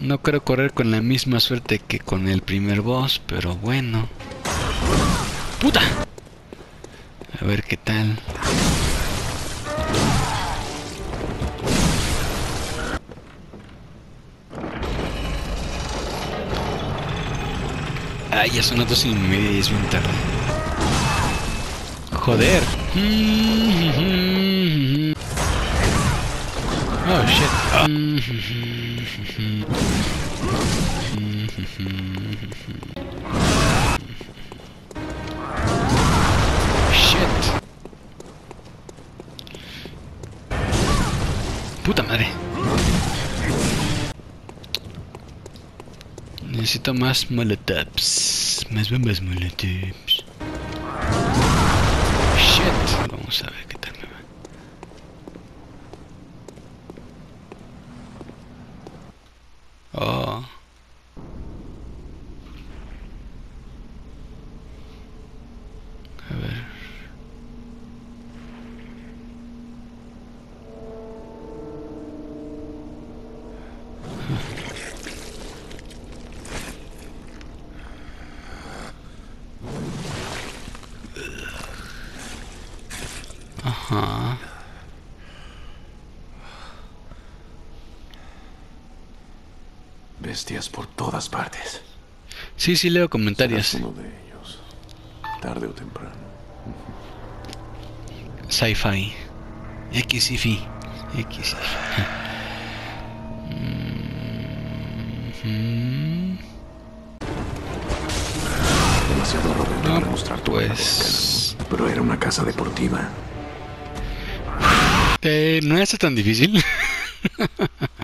No creo correr con la misma suerte que con el primer boss, pero bueno. ¡Puta! A ver qué tal. Ay, ya son las dos y media y es bien tarde. Joder. Oh shit. Shit. Puta madre. Necesito más molotovs. Más bombas molotovs. Shit. Vamos a ver qué tal me va. Oh. A ver. Ajá. Bestias por todas partes. Sí, sí leo comentarios. Serás uno de ellos. Tarde o temprano. Sci-fi. X y Fi. X. Mhm. Demasiado No, para mostrar tu pues-. Pero era una casa deportiva. Eh, no es tan difícil.